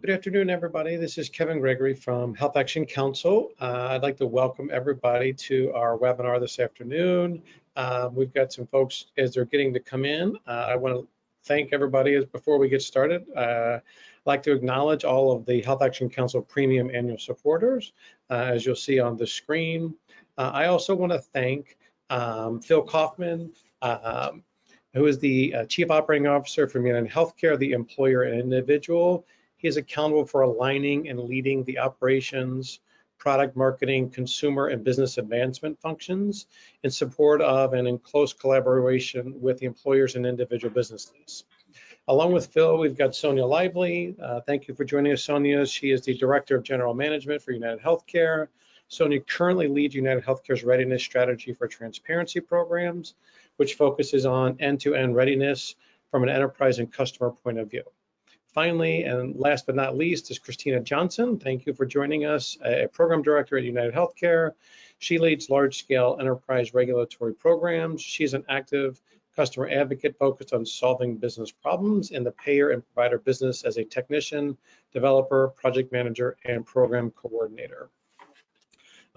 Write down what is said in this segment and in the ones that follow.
Good afternoon, everybody. This is Kevin Gregory from Health Action Council. Uh, I'd like to welcome everybody to our webinar this afternoon. Um, we've got some folks as they're getting to come in. Uh, I want to thank everybody as before we get started. Uh, I'd like to acknowledge all of the Health Action Council Premium Annual Supporters, uh, as you'll see on the screen. Uh, I also want to thank um, Phil Kaufman, um, who is the uh, Chief Operating Officer for United Healthcare, the employer and individual. He is accountable for aligning and leading the operations, product marketing, consumer and business advancement functions in support of and in close collaboration with the employers and individual businesses. Along with Phil, we've got Sonia Lively. Uh, thank you for joining us, Sonia. She is the Director of General Management for United Healthcare. Sonia currently leads United Healthcare's readiness strategy for transparency programs, which focuses on end-to-end -end readiness from an enterprise and customer point of view. Finally, and last but not least, is Christina Johnson. Thank you for joining us, a program director at United Healthcare. She leads large-scale enterprise regulatory programs. She's an active customer advocate focused on solving business problems in the payer and provider business as a technician, developer, project manager, and program coordinator.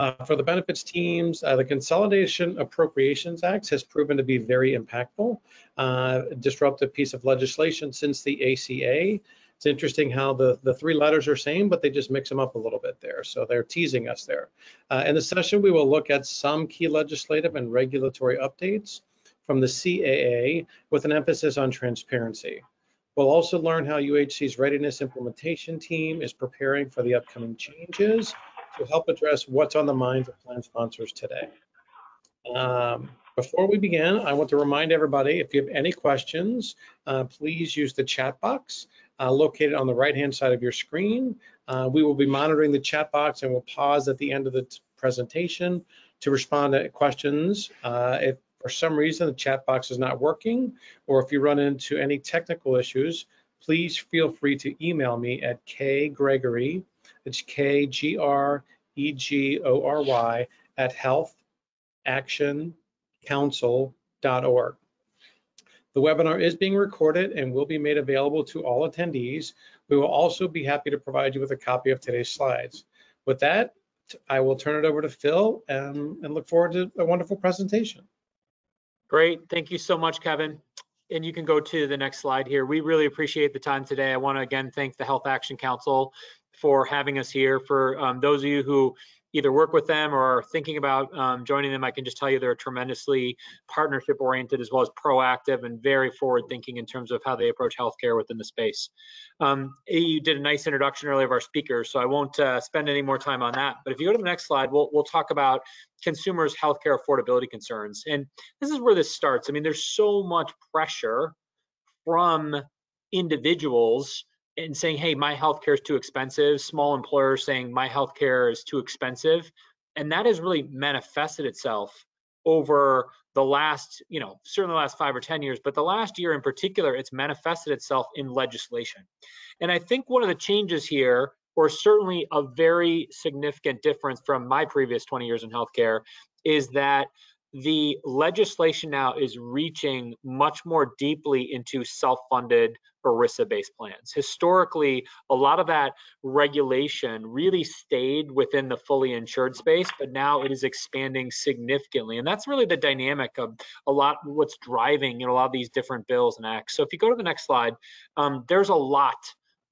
Uh, for the benefits teams, uh, the Consolidation Appropriations Act has proven to be very impactful, uh, disruptive piece of legislation since the ACA. It's interesting how the, the three letters are same, but they just mix them up a little bit there. So they're teasing us there. Uh, in the session, we will look at some key legislative and regulatory updates from the CAA with an emphasis on transparency. We'll also learn how UHC's readiness implementation team is preparing for the upcoming changes to help address what's on the minds of plan sponsors today. Um, before we begin, I want to remind everybody, if you have any questions, uh, please use the chat box uh, located on the right-hand side of your screen. Uh, we will be monitoring the chat box and we'll pause at the end of the presentation to respond to questions. Uh, if for some reason the chat box is not working, or if you run into any technical issues, please feel free to email me at kgregory it's K G R E G O R Y at healthactioncouncil.org. The webinar is being recorded and will be made available to all attendees. We will also be happy to provide you with a copy of today's slides. With that, I will turn it over to Phil and, and look forward to a wonderful presentation. Great. Thank you so much, Kevin. And you can go to the next slide here. We really appreciate the time today. I want to again thank the Health Action Council for having us here. For um, those of you who either work with them or are thinking about um, joining them, I can just tell you they're tremendously partnership oriented as well as proactive and very forward thinking in terms of how they approach healthcare within the space. Um, you did a nice introduction earlier of our speakers, so I won't uh, spend any more time on that. But if you go to the next slide, we'll, we'll talk about consumers' healthcare affordability concerns. And this is where this starts. I mean, there's so much pressure from individuals and saying, hey, my healthcare is too expensive, small employers saying my healthcare is too expensive. And that has really manifested itself over the last, you know, certainly the last five or 10 years, but the last year in particular, it's manifested itself in legislation. And I think one of the changes here, or certainly a very significant difference from my previous 20 years in healthcare, is that the legislation now is reaching much more deeply into self-funded ERISA-based plans. Historically, a lot of that regulation really stayed within the fully insured space, but now it is expanding significantly. And that's really the dynamic of a lot what's driving you know, a lot of these different bills and acts. So if you go to the next slide, um, there's a lot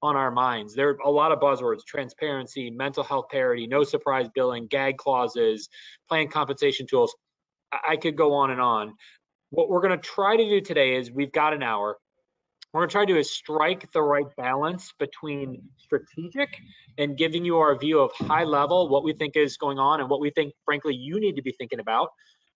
on our minds. There are a lot of buzzwords, transparency, mental health parity, no surprise billing, gag clauses, plan compensation tools. I could go on and on. What we're going to try to do today is we've got an hour. We're going to try to do is strike the right balance between strategic and giving you our view of high level, what we think is going on and what we think, frankly, you need to be thinking about.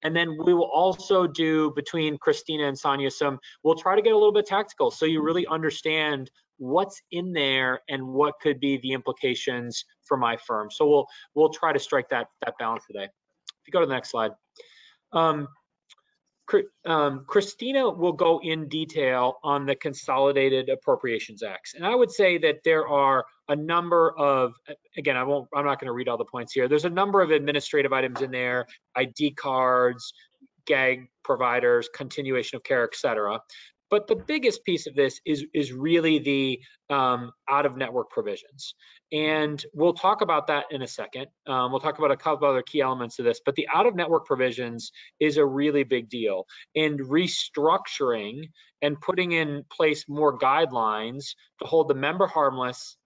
And then we will also do between Christina and Sonia some, we'll try to get a little bit tactical so you really understand what's in there and what could be the implications for my firm. So we'll we'll try to strike that that balance today. If you go to the next slide. Um, um, Christina will go in detail on the Consolidated Appropriations Acts. And I would say that there are a number of, again, I won't, I'm not going to read all the points here. There's a number of administrative items in there, ID cards, gag providers, continuation of care, et cetera. But the biggest piece of this is, is really the um, out of network provisions. And we'll talk about that in a second. Um, we'll talk about a couple other key elements of this, but the out of network provisions is a really big deal. And restructuring and putting in place more guidelines to hold the member harmless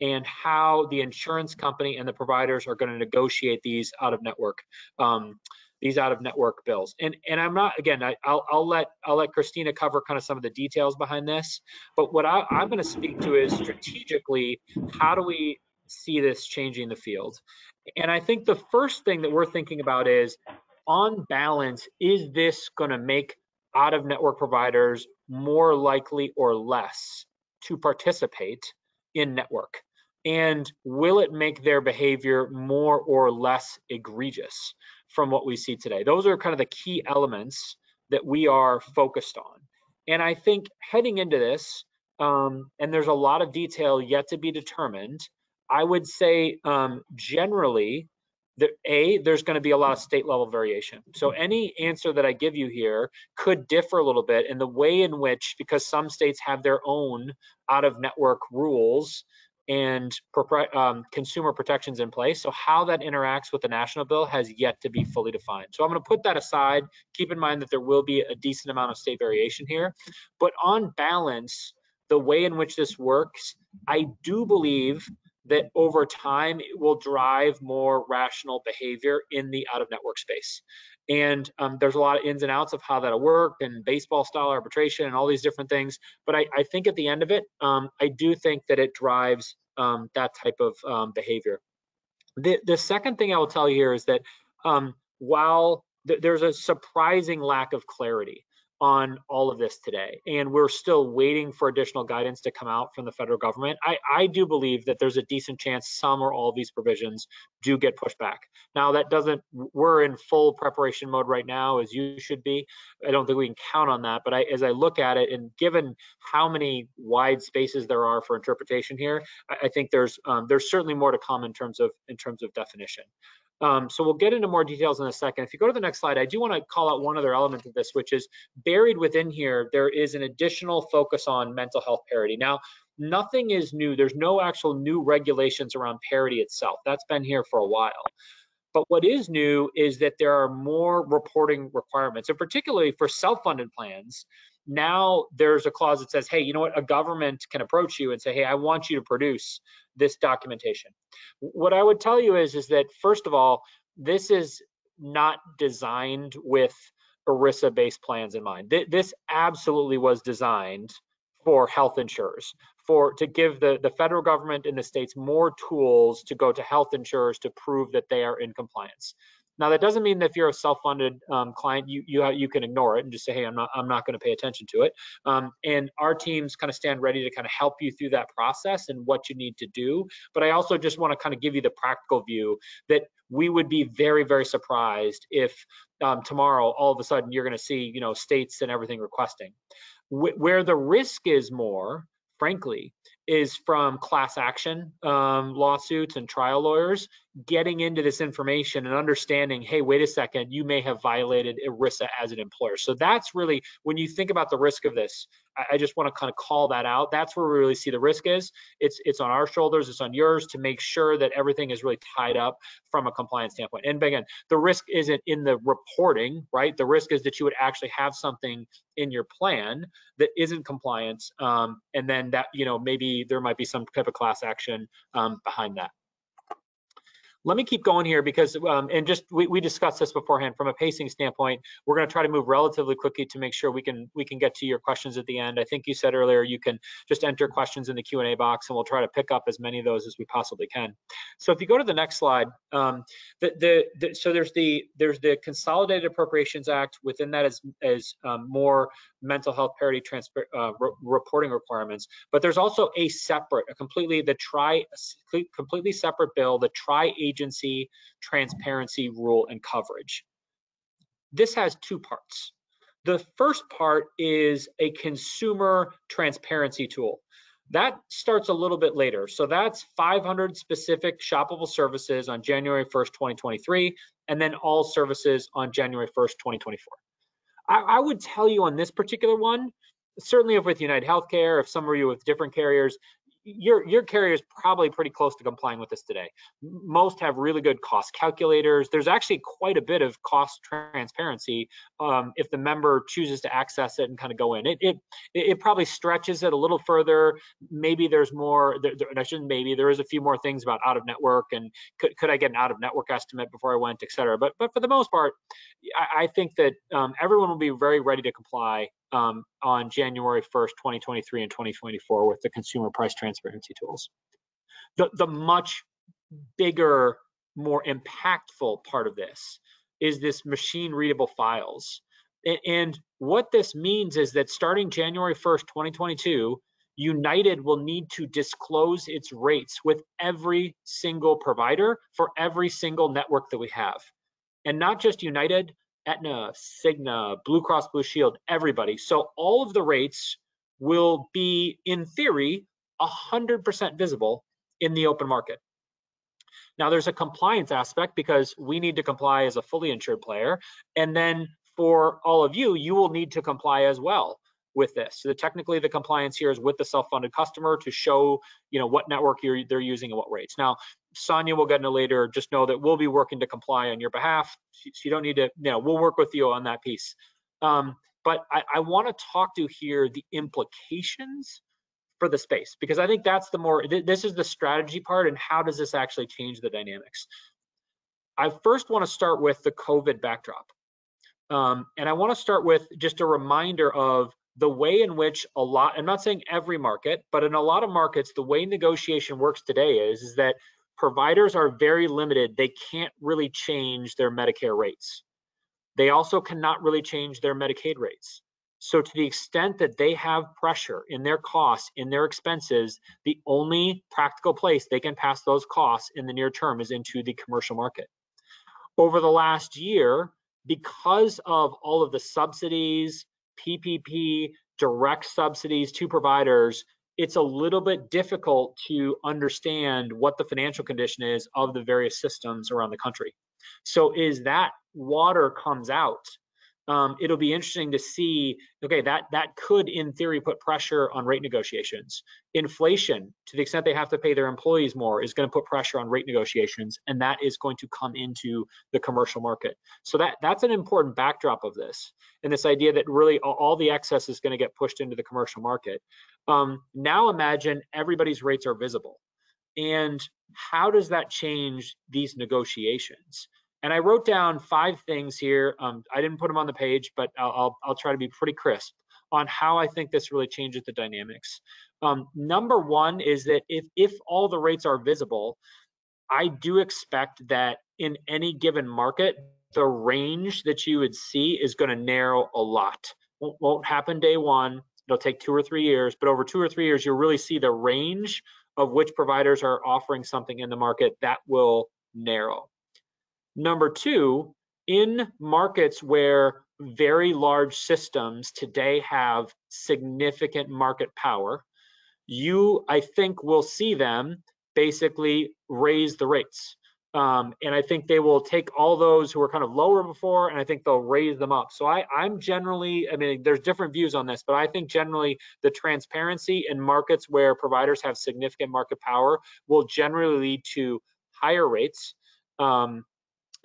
and how the insurance company and the providers are going to negotiate these out of network um, these out of network bills. And and I'm not again I, will I'll let I'll let Christina cover kind of some of the details behind this. But what I, I'm going to speak to is strategically how do we see this changing the field? And I think the first thing that we're thinking about is on balance, is this going to make out of network providers more likely or less to participate in network? And will it make their behavior more or less egregious from what we see today? Those are kind of the key elements that we are focused on. And I think heading into this, um, and there's a lot of detail yet to be determined, I would say um, generally, that A, there's going to be a lot of state level variation. So any answer that I give you here could differ a little bit in the way in which, because some states have their own out of network rules, and um, consumer protections in place. So how that interacts with the national bill has yet to be fully defined. So I'm going to put that aside. Keep in mind that there will be a decent amount of state variation here, but on balance, the way in which this works, I do believe that over time it will drive more rational behavior in the out of network space. And um, there's a lot of ins and outs of how that'll work and baseball style arbitration and all these different things. But I, I think at the end of it, um, I do think that it drives um, that type of um, behavior. The, the second thing I will tell you here is that um, while th there's a surprising lack of clarity on all of this today. And we're still waiting for additional guidance to come out from the federal government. I, I do believe that there's a decent chance some or all of these provisions do get pushed back. Now, that doesn't, we're in full preparation mode right now, as you should be. I don't think we can count on that. But I, as I look at it, and given how many wide spaces there are for interpretation here, I, I think there's um, there's certainly more to come in terms of in terms of definition. Um, so we'll get into more details in a second. If you go to the next slide, I do want to call out one other element of this, which is buried within here, there is an additional focus on mental health parity. Now, nothing is new. There's no actual new regulations around parity itself. That's been here for a while. But what is new is that there are more reporting requirements, and particularly for self-funded plans, now there's a clause that says, hey, you know what, a government can approach you and say, hey, I want you to produce this documentation. What I would tell you is, is that first of all, this is not designed with ERISA-based plans in mind. This absolutely was designed for health insurers, for to give the, the federal government and the states more tools to go to health insurers to prove that they are in compliance. Now that doesn't mean that if you're a self-funded um, client, you you you can ignore it and just say, hey, I'm not I'm not going to pay attention to it. Um, and our teams kind of stand ready to kind of help you through that process and what you need to do. But I also just want to kind of give you the practical view that we would be very very surprised if um, tomorrow all of a sudden you're going to see you know states and everything requesting. Wh where the risk is more, frankly, is from class action um, lawsuits and trial lawyers getting into this information and understanding, hey, wait a second, you may have violated ERISA as an employer. So that's really, when you think about the risk of this, I, just want to kind of call that out. That's where we really see the risk is. It's it's on our shoulders, it's on yours to make sure that everything is really tied up from a compliance standpoint. And again, the risk isn't in the reporting, right? The risk is that you would actually have something in your plan that isn't compliance, um, and then that you know maybe there might be some type of class action um, behind that. Let me keep going here because, um, and just we, we discussed this beforehand from a pacing standpoint. We're going to try to move relatively quickly to make sure we can we can get to your questions at the end. I think you said earlier you can just enter questions in the Q and A box, and we'll try to pick up as many of those as we possibly can. So if you go to the next slide, um, the, the, the so there's the there's the Consolidated Appropriations Act. Within that is is um, more mental health parity uh, re reporting requirements, but there's also a separate, a completely the tri completely separate bill, the tri agency transparency rule and coverage. This has two parts. The first part is a consumer transparency tool. That starts a little bit later. So that's 500 specific shoppable services on January 1st, 2023, and then all services on January 1st, 2024. I, I would tell you on this particular one, certainly if with United Healthcare, if some of you with different carriers, your your carrier is probably pretty close to complying with this today. Most have really good cost calculators. There's actually quite a bit of cost transparency um, if the member chooses to access it and kind of go in. It it it probably stretches it a little further. Maybe there's more. There, there, I shouldn't. Maybe there is a few more things about out of network and could could I get an out of network estimate before I went, et cetera. But but for the most part, I, I think that um, everyone will be very ready to comply um, on January 1st, 2023 and 2024 with the consumer price transparency tools. The, the much bigger, more impactful part of this is this machine readable files. And what this means is that starting January 1st, 2022, United will need to disclose its rates with every single provider for every single network that we have. And not just United, Aetna, Cigna, Blue Cross Blue Shield, everybody. So all of the rates will be, in theory, 100% visible in the open market. Now there's a compliance aspect because we need to comply as a fully insured player. And then for all of you, you will need to comply as well with this. So the, technically the compliance here is with the self-funded customer to show, you know, what network they're using and what rates. Now, Sonia will get into later, just know that we'll be working to comply on your behalf. So you don't need to, you know, we'll work with you on that piece. Um, but I, I want to talk to here the implications for the space because I think that's the more, th this is the strategy part and how does this actually change the dynamics. I first want to start with the COVID backdrop. Um, and I want to start with just a reminder of the way in which a lot, I'm not saying every market, but in a lot of markets, the way negotiation works today is, is that providers are very limited. They can't really change their Medicare rates. They also cannot really change their Medicaid rates. So to the extent that they have pressure in their costs, in their expenses, the only practical place they can pass those costs in the near term is into the commercial market. Over the last year, because of all of the subsidies, PPP, direct subsidies to providers, it's a little bit difficult to understand what the financial condition is of the various systems around the country. So is that water comes out um, it'll be interesting to see, okay, that, that could in theory put pressure on rate negotiations. Inflation, to the extent they have to pay their employees more, is gonna put pressure on rate negotiations, and that is going to come into the commercial market. So that, that's an important backdrop of this, and this idea that really all the excess is gonna get pushed into the commercial market. Um, now imagine everybody's rates are visible. And how does that change these negotiations? And I wrote down five things here. Um, I didn't put them on the page, but I'll, I'll, I'll, try to be pretty crisp on how I think this really changes the dynamics. Um, number one is that if, if all the rates are visible, I do expect that in any given market, the range that you would see is going to narrow a lot. Won't, won't happen day one. It'll take two or three years, but over two or three years, you'll really see the range of which providers are offering something in the market that will narrow. Number two, in markets where very large systems today have significant market power, you, I think, will see them basically raise the rates. Um, and I think they will take all those who were kind of lower before, and I think they'll raise them up. So I, I'm generally, I mean, there's different views on this, but I think generally the transparency in markets where providers have significant market power will generally lead to higher rates. Um,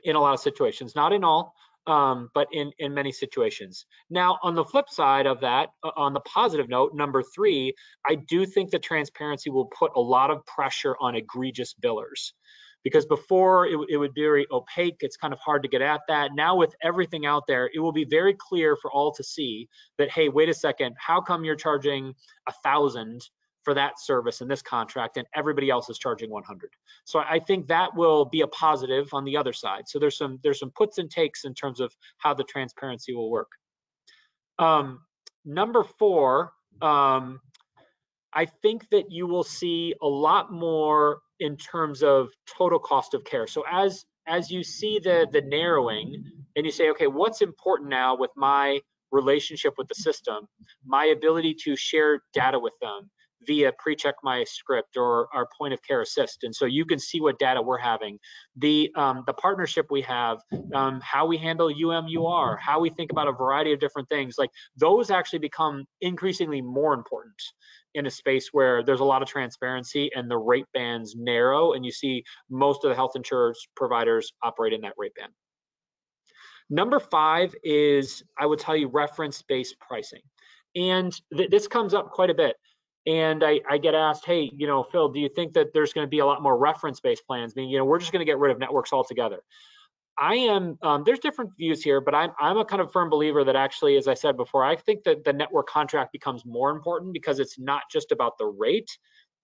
in a lot of situations, not in all, um, but in, in many situations. Now, on the flip side of that, uh, on the positive note, number three, I do think the transparency will put a lot of pressure on egregious billers. Because before it, it would be very opaque, it's kind of hard to get at that. Now with everything out there, it will be very clear for all to see that, hey, wait a second, how come you're charging a thousand for that service in this contract and everybody else is charging 100 so i think that will be a positive on the other side. So there's some there's some puts and takes in terms of how the transparency will work. Um, number four um, i think that you will see a lot more in terms of total cost of care. So as as you see the the narrowing and you say okay what's important now with my relationship with the system my ability to share data with them via PreCheck My Script or our point of care assist. And so you can see what data we're having. The, um, the partnership we have, um, how we handle UMUR, how we think about a variety of different things, like those actually become increasingly more important in a space where there's a lot of transparency and the rate bands narrow and you see most of the health insurance providers operate in that rate band. Number five is, I would tell you, reference-based pricing. And th this comes up quite a bit. And I, I, get asked, hey, you know, Phil, do you think that there's going to be a lot more reference-based plans? Meaning, you know, we're just going to get rid of networks altogether. I am, um, there's different views here, but I'm, I'm a kind of firm believer that actually, as I said before, I think that the network contract becomes more important because it's not just about the rate,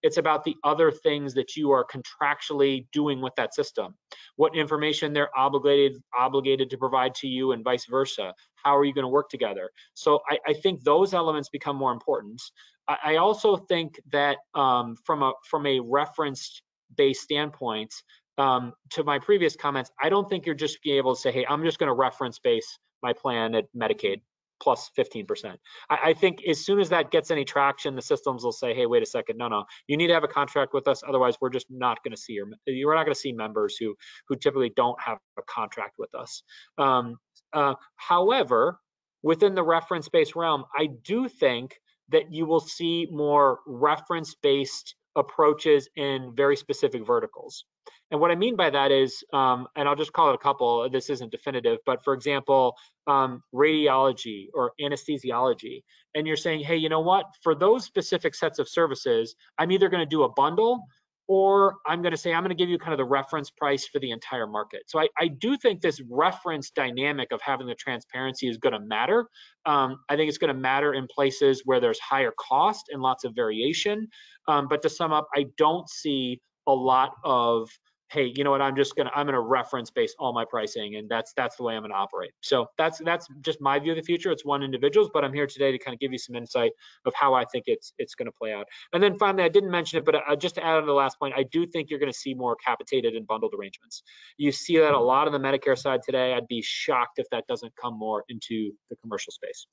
it's about the other things that you are contractually doing with that system. What information they're obligated obligated to provide to you and vice versa. How are you going to work together? So I, I think those elements become more important. I, I also think that um, from a from a reference based standpoint, um, to my previous comments, I don't think you're just being able to say, hey, I'm just going to reference base my plan at Medicaid plus 15%. I, I, think as soon as that gets any traction, the systems will say, hey, wait a second, no, no, you need to have a contract with us. Otherwise, we're just not going to see your, you're not going to see members who, who typically don't have a contract with us. Um, uh, however, within the reference-based realm, I do think that you will see more reference-based approaches in very specific verticals. And what I mean by that is, um, and I'll just call it a couple, this isn't definitive, but for example, um, radiology or anesthesiology. And you're saying, hey, you know what? For those specific sets of services, I'm either going to do a bundle or I'm going to say I'm going to give you kind of the reference price for the entire market. So I, I do think this reference dynamic of having the transparency is going to matter. Um, I think it's going to matter in places where there's higher cost and lots of variation. Um, but to sum up, I don't see a lot of hey, you know what, I'm just gonna I'm gonna reference base all my pricing, and that's that's the way I'm gonna operate. So that's that's just my view of the future. It's one individual's, but I'm here today to kind of give you some insight of how I think it's it's gonna play out. And then finally, I didn't mention it, but uh, just to add on the last point, I do think you're gonna see more capitated and bundled arrangements. You see that a lot on the Medicare side today. I'd be shocked if that doesn't come more into the commercial space.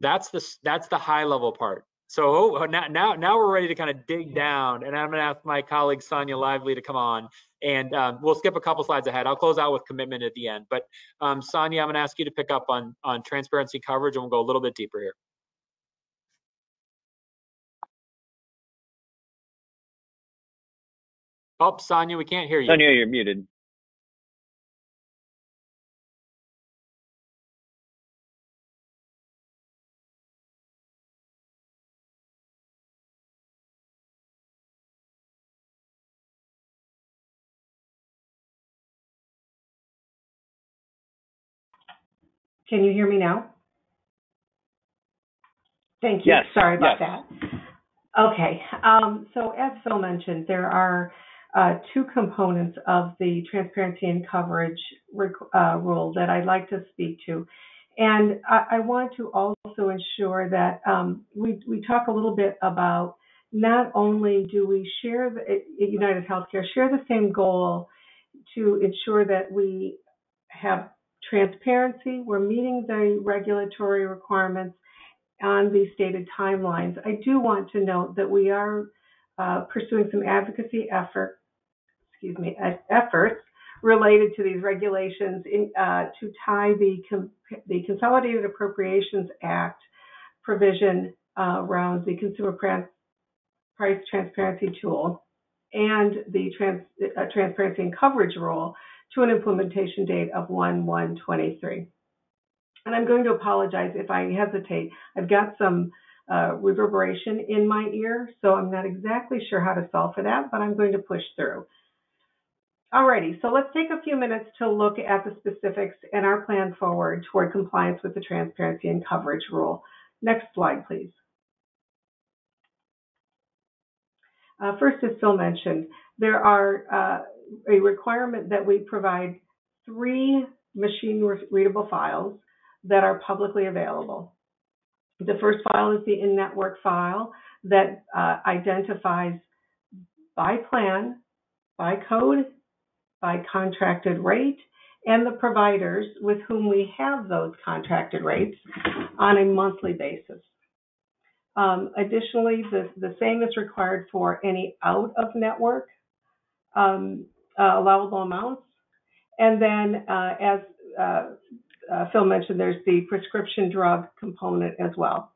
That's the that's the high level part. So oh, now, now, now we're ready to kind of dig down, and I'm going to ask my colleague Sonia Lively to come on, and um, we'll skip a couple slides ahead. I'll close out with commitment at the end. But um, Sonia, I'm going to ask you to pick up on on transparency coverage, and we'll go a little bit deeper here. Oh, Sonia, we can't hear you. Sonia, you're muted. Can you hear me now? Thank you. Yes. Sorry about yes. that. Okay. Um, so as Phil mentioned, there are uh, two components of the transparency and coverage uh, rule that I'd like to speak to. And I, I want to also ensure that um, we, we talk a little bit about not only do we share the, at United Healthcare share the same goal to ensure that we have transparency, we're meeting the regulatory requirements on the stated timelines. I do want to note that we are uh, pursuing some advocacy effort, excuse me, efforts related to these regulations in, uh, to tie the, the Consolidated Appropriations Act provision uh, around the consumer price transparency tool and the trans, uh, transparency and coverage rule to an implementation date of 1-1-23. And I'm going to apologize if I hesitate. I've got some uh, reverberation in my ear, so I'm not exactly sure how to solve for that, but I'm going to push through. Alrighty, so let's take a few minutes to look at the specifics and our plan forward toward compliance with the transparency and coverage rule. Next slide, please. Uh, first, as Phil mentioned, there are uh, a requirement that we provide three machine readable files that are publicly available. The first file is the in-network file that uh, identifies by plan, by code, by contracted rate, and the providers with whom we have those contracted rates on a monthly basis. Um, additionally, the, the same is required for any out-of-network um, uh, allowable amounts. And then, uh, as uh, uh, Phil mentioned, there's the prescription drug component as well.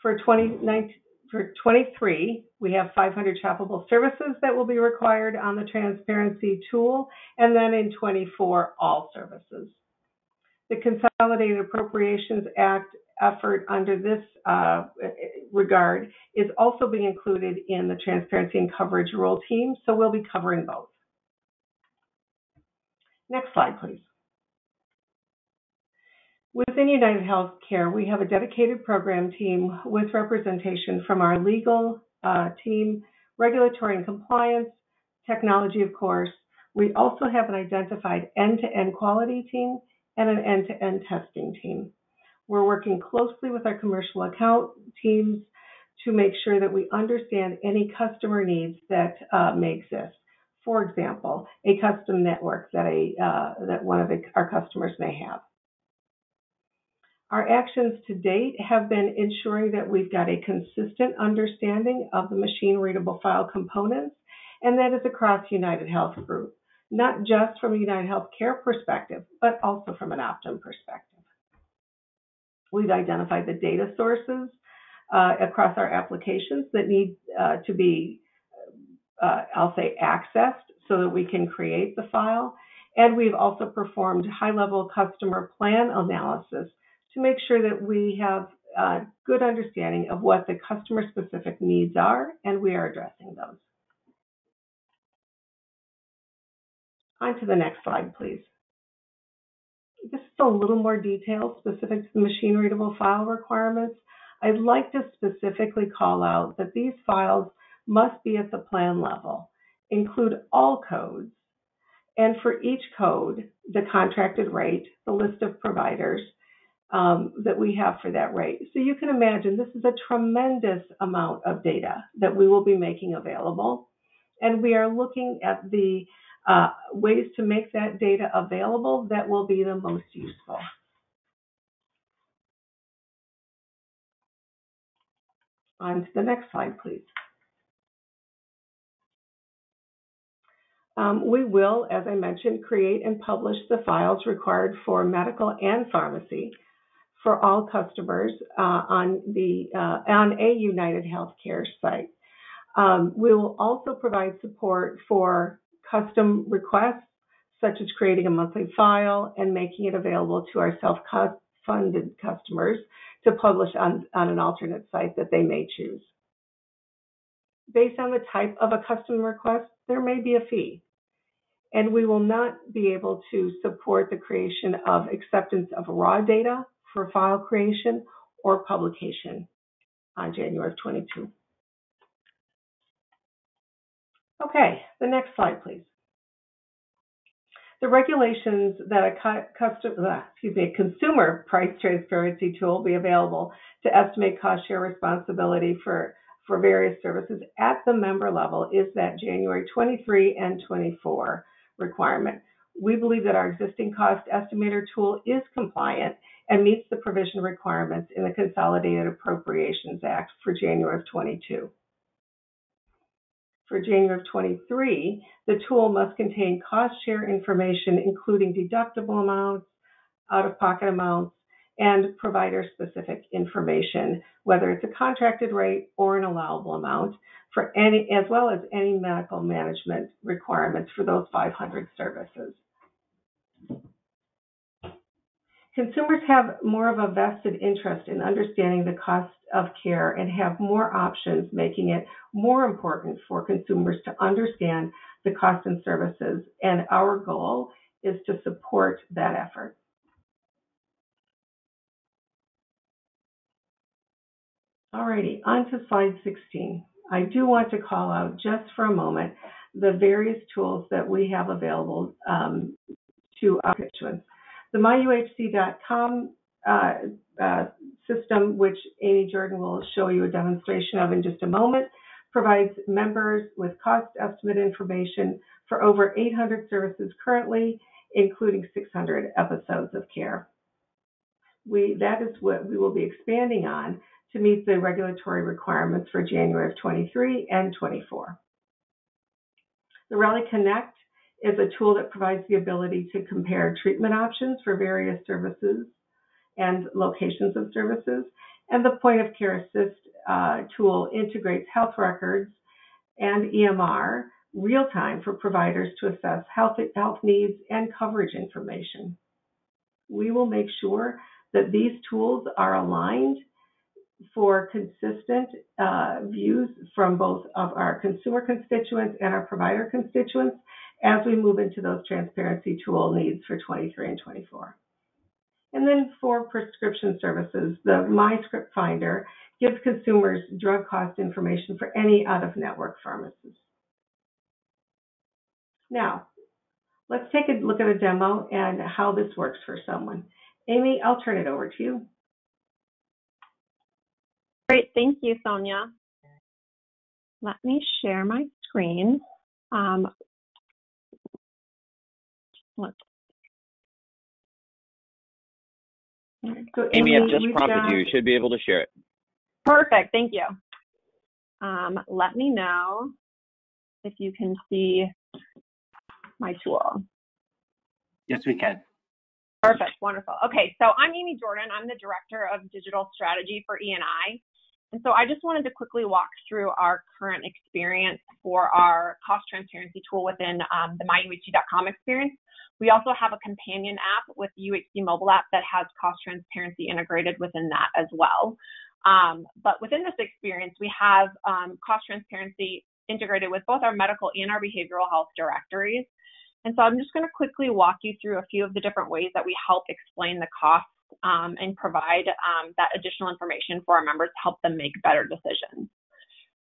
For 2019, for 23, we have 500 shoppable services that will be required on the transparency tool, and then in 24, all services. The Consolidated Appropriations Act effort under this uh, regard is also being included in the transparency and coverage rule team, so we'll be covering both. Next slide, please. Within United Healthcare, we have a dedicated program team with representation from our legal uh, team, regulatory and compliance, technology, of course. We also have an identified end-to-end quality team and an end-to-end testing team. We're working closely with our commercial account teams to make sure that we understand any customer needs that uh, may exist. For example, a custom network that a uh, that one of the, our customers may have. Our actions to date have been ensuring that we've got a consistent understanding of the machine readable file components, and that is across United Health Group, not just from a United Healthcare perspective, but also from an Optum perspective. We've identified the data sources uh, across our applications that need uh, to be, uh, I'll say, accessed so that we can create the file. And we've also performed high level customer plan analysis to make sure that we have a good understanding of what the customer specific needs are and we are addressing those. On to the next slide, please. This is a little more detail specific to the machine readable file requirements. I'd like to specifically call out that these files must be at the plan level, include all codes, and for each code, the contracted rate, the list of providers, um, that we have for that rate. So you can imagine this is a tremendous amount of data that we will be making available. And we are looking at the uh, ways to make that data available that will be the most useful. On to the next slide, please. Um, we will, as I mentioned, create and publish the files required for medical and pharmacy for all customers uh, on the uh, on a United Healthcare site. Um, we will also provide support for custom requests, such as creating a monthly file and making it available to our self-funded customers to publish on, on an alternate site that they may choose. Based on the type of a custom request, there may be a fee. And we will not be able to support the creation of acceptance of raw data for file creation or publication on January of 22. Okay, the next slide, please. The regulations that a custom, uh, excuse me, consumer price transparency tool will be available to estimate cost share responsibility for, for various services at the member level is that January 23 and 24 requirement. We believe that our existing cost estimator tool is compliant and meets the provision requirements in the Consolidated Appropriations Act for January of 22. For January of 23, the tool must contain cost share information, including deductible amounts, out of pocket amounts, and provider specific information, whether it's a contracted rate or an allowable amount, for any, as well as any medical management requirements for those 500 services. Consumers have more of a vested interest in understanding the cost of care and have more options, making it more important for consumers to understand the cost and services. And our goal is to support that effort. Alrighty, on to slide 16. I do want to call out just for a moment the various tools that we have available um, to our constituents. The myuhc.com uh, uh, system, which Amy Jordan will show you a demonstration of in just a moment, provides members with cost estimate information for over 800 services currently, including 600 episodes of care. We, that is what we will be expanding on to meet the regulatory requirements for January of 23 and 24. The Rally Connect is a tool that provides the ability to compare treatment options for various services and locations of services. And the Point of Care Assist uh, tool integrates health records and EMR real time for providers to assess health, health needs and coverage information. We will make sure that these tools are aligned for consistent uh, views from both of our consumer constituents and our provider constituents as we move into those transparency tool needs for 23 and 24. And then for prescription services, the MyScript Finder gives consumers drug cost information for any out-of-network pharmacies. Now, let's take a look at a demo and how this works for someone. Amy, I'll turn it over to you. Great, thank you, Sonia. Let me share my screen. Um, let's. So Amy, I've just prompted got- you. You should be able to share it. Perfect, thank you. Um, let me know if you can see my tool. Yes, we can. Perfect, wonderful. Okay, so I'm Amy Jordan. I'm the Director of Digital Strategy for E&I. And so I just wanted to quickly walk through our current experience for our cost transparency tool within um, the myuhc.com experience. We also have a companion app with the UHC mobile app that has cost transparency integrated within that as well. Um, but within this experience, we have um, cost transparency integrated with both our medical and our behavioral health directories. And so I'm just going to quickly walk you through a few of the different ways that we help explain the costs um, and provide um, that additional information for our members to help them make better decisions.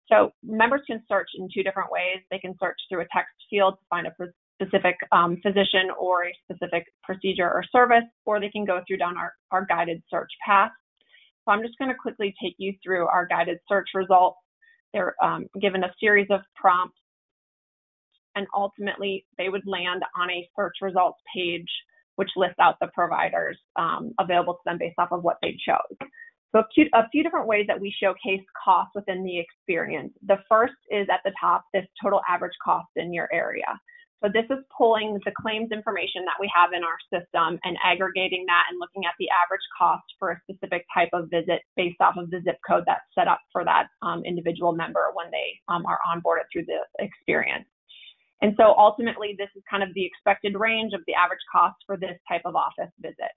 So members can search in two different ways. They can search through a text field to find a specific um, physician or a specific procedure or service, or they can go through down our, our guided search path. So I'm just going to quickly take you through our guided search results. They're um, given a series of prompts and ultimately they would land on a search results page which lists out the providers um, available to them based off of what they chose. So a few, a few different ways that we showcase costs within the experience. The first is at the top, this total average cost in your area. So this is pulling the claims information that we have in our system and aggregating that and looking at the average cost for a specific type of visit based off of the zip code that's set up for that um, individual member when they um, are onboarded through the experience. And so ultimately, this is kind of the expected range of the average cost for this type of office visit.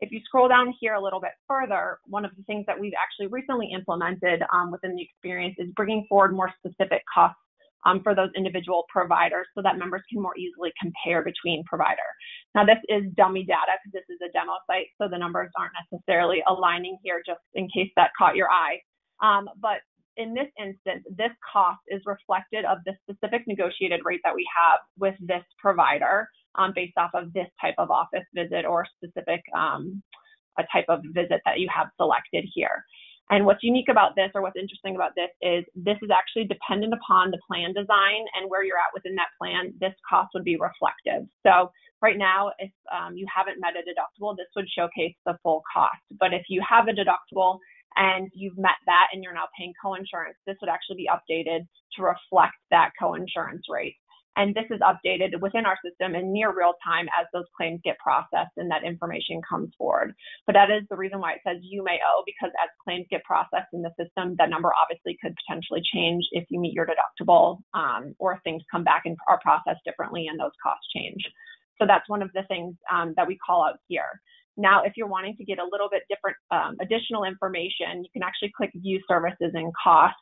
If you scroll down here a little bit further, one of the things that we've actually recently implemented um, within the experience is bringing forward more specific costs um, for those individual providers so that members can more easily compare between provider. Now, this is dummy data because this is a demo site, so the numbers aren't necessarily aligning here just in case that caught your eye. Um, but in this instance, this cost is reflected of the specific negotiated rate that we have with this provider um, based off of this type of office visit or specific um, a type of visit that you have selected here. And what's unique about this or what's interesting about this is this is actually dependent upon the plan design and where you're at within that plan, this cost would be reflective. So right now, if um, you haven't met a deductible, this would showcase the full cost. But if you have a deductible and you've met that and you're now paying coinsurance, this would actually be updated to reflect that coinsurance rate. And this is updated within our system in near real time as those claims get processed and that information comes forward. But that is the reason why it says you may owe, because as claims get processed in the system, that number obviously could potentially change if you meet your deductible um, or things come back and are processed differently and those costs change. So that's one of the things um, that we call out here. Now, if you're wanting to get a little bit different um, additional information, you can actually click View Services and Costs,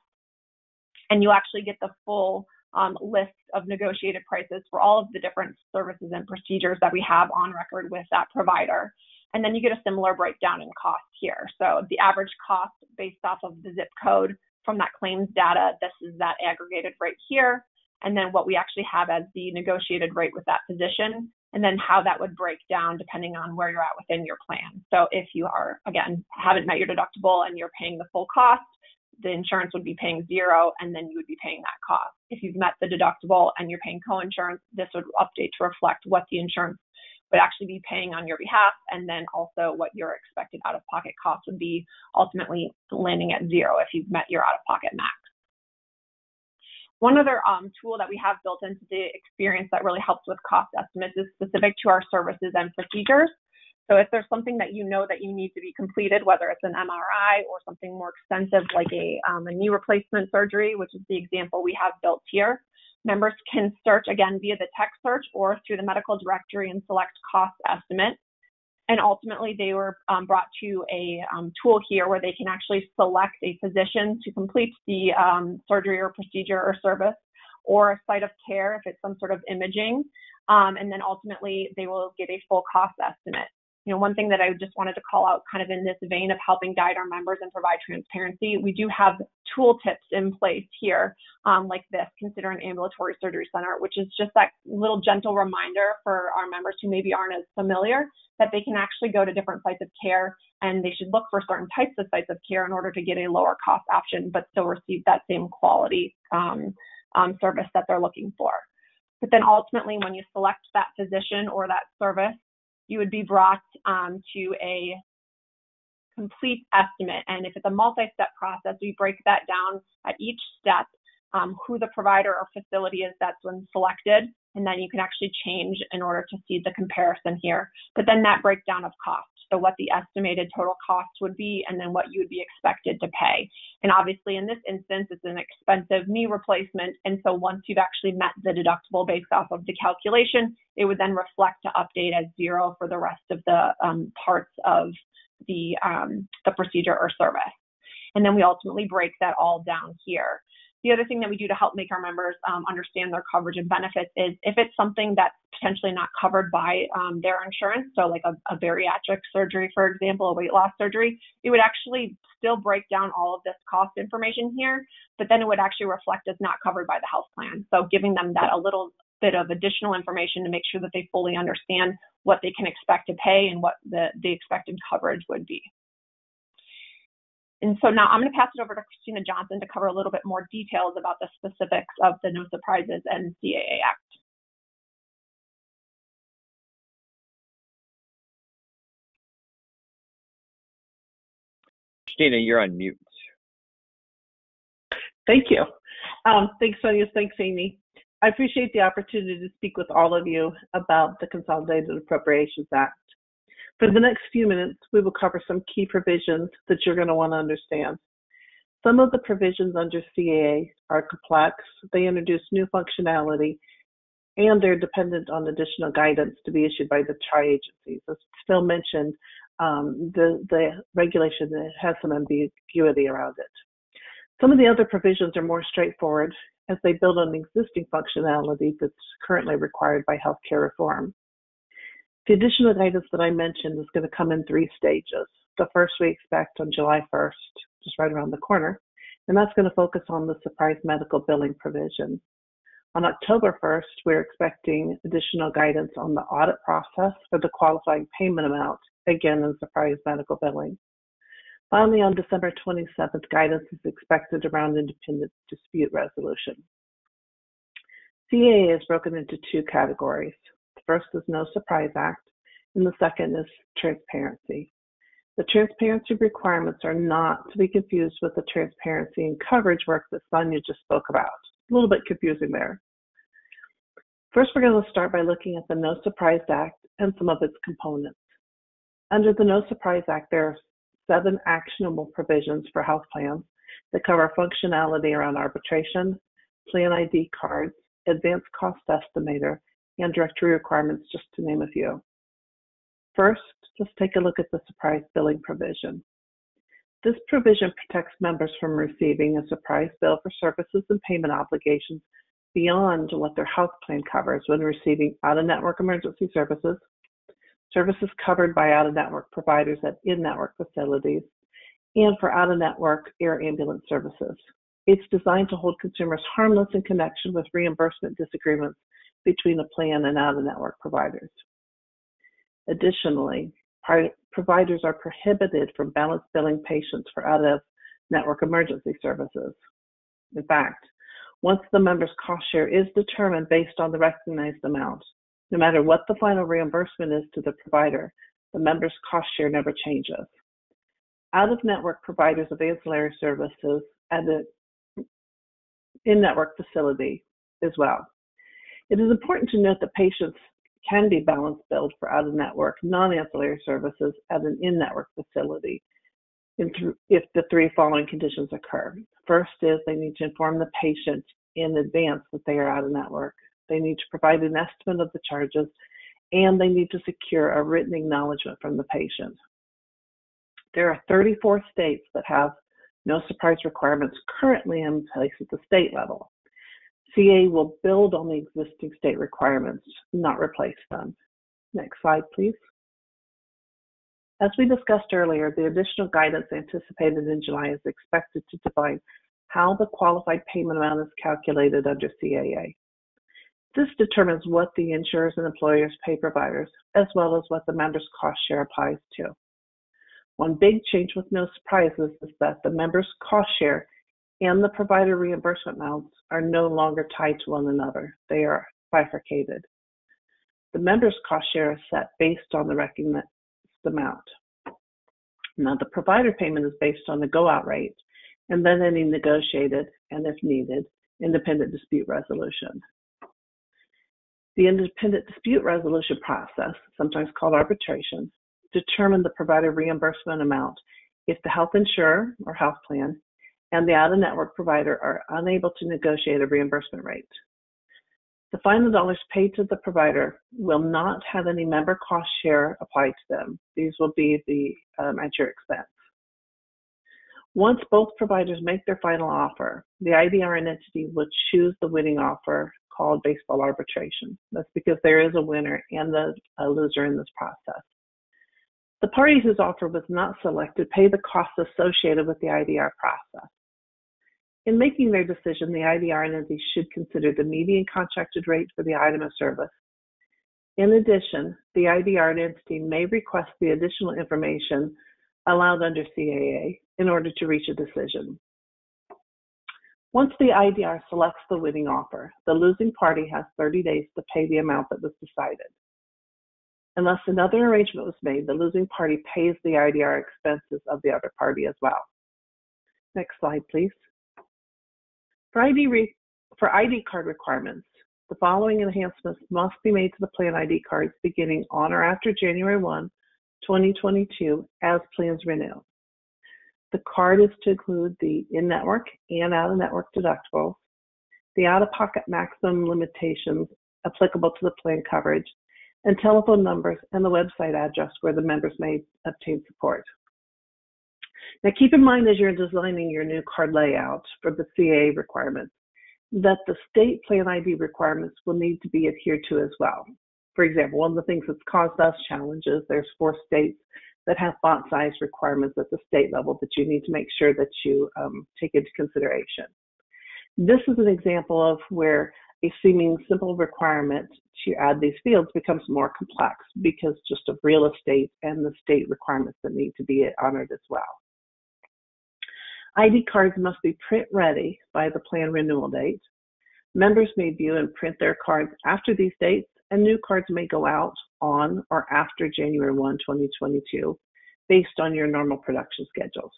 and you actually get the full um, list of negotiated prices for all of the different services and procedures that we have on record with that provider. And then you get a similar breakdown in cost here. So the average cost based off of the zip code from that claims data, this is that aggregated rate here. And then what we actually have as the negotiated rate with that physician and then how that would break down depending on where you're at within your plan. So if you are, again, haven't met your deductible and you're paying the full cost, the insurance would be paying zero and then you would be paying that cost. If you've met the deductible and you're paying co-insurance, this would update to reflect what the insurance would actually be paying on your behalf, and then also what your expected out-of-pocket cost would be, ultimately landing at zero if you've met your out-of-pocket max. One other um, tool that we have built into the experience that really helps with cost estimates is specific to our services and procedures. So if there's something that you know that you need to be completed, whether it's an MRI or something more extensive like a, um, a knee replacement surgery, which is the example we have built here, members can search again via the text search or through the medical directory and select cost estimate. And ultimately, they were um, brought to a um, tool here where they can actually select a physician to complete the um, surgery or procedure or service, or a site of care if it's some sort of imaging. Um, and then ultimately, they will get a full cost estimate you know, one thing that I just wanted to call out kind of in this vein of helping guide our members and provide transparency, we do have tooltips in place here um, like this, consider an ambulatory surgery center, which is just that little gentle reminder for our members who maybe aren't as familiar that they can actually go to different sites of care and they should look for certain types of sites of care in order to get a lower cost option, but still receive that same quality um, um, service that they're looking for. But then ultimately, when you select that physician or that service, you would be brought um, to a complete estimate. And if it's a multi-step process, we break that down at each step, um, who the provider or facility is that's been selected, and then you can actually change in order to see the comparison here. But then that breakdown of cost. So what the estimated total cost would be, and then what you would be expected to pay. And obviously, in this instance, it's an expensive knee replacement. And so once you've actually met the deductible based off of the calculation, it would then reflect to update as zero for the rest of the um, parts of the um, the procedure or service. And then we ultimately break that all down here. The other thing that we do to help make our members um, understand their coverage and benefits is if it's something that's potentially not covered by um, their insurance, so like a, a, bariatric surgery, for example, a weight loss surgery, it would actually still break down all of this cost information here, but then it would actually reflect as not covered by the health plan. So giving them that a little bit of additional information to make sure that they fully understand what they can expect to pay and what the, the expected coverage would be. And so now I'm going to pass it over to Christina Johnson to cover a little bit more details about the specifics of the No Surprises and CAA Act. Christina, you're on mute. Thank you. Um, thanks, Sonia. Thanks, Amy. I appreciate the opportunity to speak with all of you about the Consolidated Appropriations Act. For the next few minutes, we will cover some key provisions that you're going to want to understand. Some of the provisions under CAA are complex, they introduce new functionality, and they're dependent on additional guidance to be issued by the tri-agencies. As Phil mentioned, um, the, the regulation has some ambiguity around it. Some of the other provisions are more straightforward as they build on existing functionality that's currently required by healthcare reform. The additional guidance that I mentioned is going to come in three stages. The first we expect on July 1st, just right around the corner, and that's going to focus on the surprise medical billing provision. On October 1st, we're expecting additional guidance on the audit process for the qualifying payment amount, again in surprise medical billing. Finally, on December 27th, guidance is expected around independent dispute resolution. CAA is broken into two categories first is No Surprise Act, and the second is transparency. The transparency requirements are not to be confused with the transparency and coverage work that Sonia just spoke about. A little bit confusing there. First, we're going to start by looking at the No Surprise Act and some of its components. Under the No Surprise Act, there are seven actionable provisions for health plans that cover functionality around arbitration, plan ID cards, advanced cost estimator, and directory requirements, just to name a few. First, let's take a look at the surprise billing provision. This provision protects members from receiving a surprise bill for services and payment obligations beyond what their health plan covers when receiving out-of-network emergency services, services covered by out-of-network providers at in-network facilities, and for out-of-network air ambulance services. It's designed to hold consumers harmless in connection with reimbursement disagreements between a plan and out-of-network providers. Additionally, providers are prohibited from balance billing patients for out-of-network emergency services. In fact, once the member's cost share is determined based on the recognized amount, No matter what the final reimbursement is to the provider, the member's cost share never changes. Out-of-network providers of ancillary services at an in-network facility as well. It is important to note that patients can be balance billed for out-of-network non-ancillary services at an in-network facility if the three following conditions occur. First is they need to inform the patient in advance that they are out-of-network. They need to provide an estimate of the charges and they need to secure a written acknowledgement from the patient. There are 34 states that have no surprise requirements currently in place at the state level. CA will build on the existing state requirements, not replace them. Next slide, please. As we discussed earlier, the additional guidance anticipated in July is expected to define how the qualified payment amount is calculated under CAA. This determines what the insurers and employers pay providers, as well as what the member's cost share applies to. One big change with no surprises is that the member's cost share and the provider reimbursement amounts are no longer tied to one another. They are bifurcated. The member's cost share is set based on the recognized amount. Now, the provider payment is based on the go out rate and then any negotiated and, if needed, independent dispute resolution. The independent dispute resolution process, sometimes called arbitration, determine the provider reimbursement amount if the health insurer or health plan and the out-of-network provider are unable to negotiate a reimbursement rate. The final dollars paid to the provider will not have any member cost share applied to them. These will be the um, at your expense. Once both providers make their final offer, the IDRN entity will choose the winning offer called baseball arbitration. That's because there is a winner and a, loser in this process. The party whose offer was not selected pay the costs associated with the IDR process. In making their decision, the IDR entity should consider the median contracted rate for the item of service. In addition, the IDR entity may request the additional information allowed under CAA in order to reach a decision. Once the IDR selects the winning offer, the losing party has 30 days to pay the amount that was decided. Unless another arrangement was made, the losing party pays the IDR expenses of the other party as well. Next slide, please. For ID, re- for ID card requirements, the following enhancements must be made to the plan ID cards beginning on or after January 1, 2022 as plans renew. The card is to include the in-network and out-of-network deductibles, the out-of-pocket maximum limitations applicable to the plan coverage, and telephone numbers and the website address where the members may obtain support. Now keep in mind as you're designing your new card layout for the CA requirements that the state plan ID requirements will need to be adhered to as well. For example, one of the things that's caused us challenges, there's four states that have font size requirements at the state level that you need to make sure that you um, take into consideration. This is an example of where a seeming simple requirement to add these fields becomes more complex because just of real estate and the state requirements that need to be honored as well. ID cards must be print ready by the plan renewal date. Members may view and print their cards after these dates, and new cards may go out on or after January 1, 2022, based on your normal production schedules.